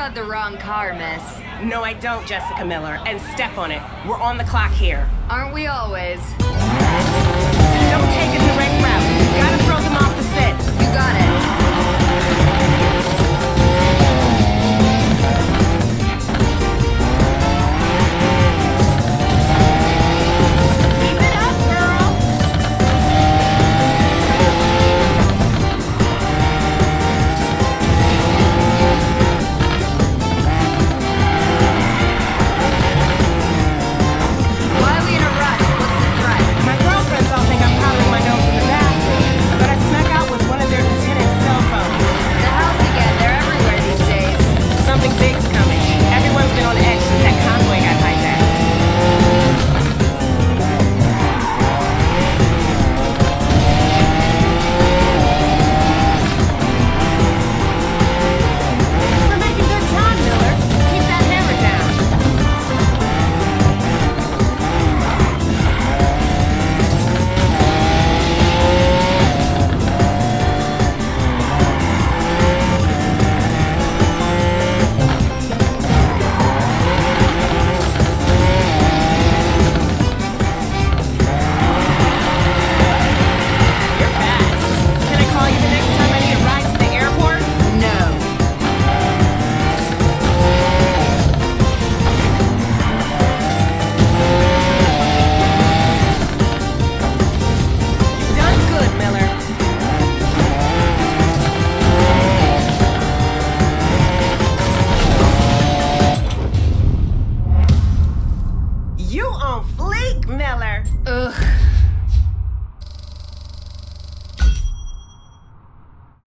got the wrong car, miss. No, I don't, Jessica Miller. And step on it. We're on the clock here. Aren't we always? Don't take a You on fleek, Miller. Ugh.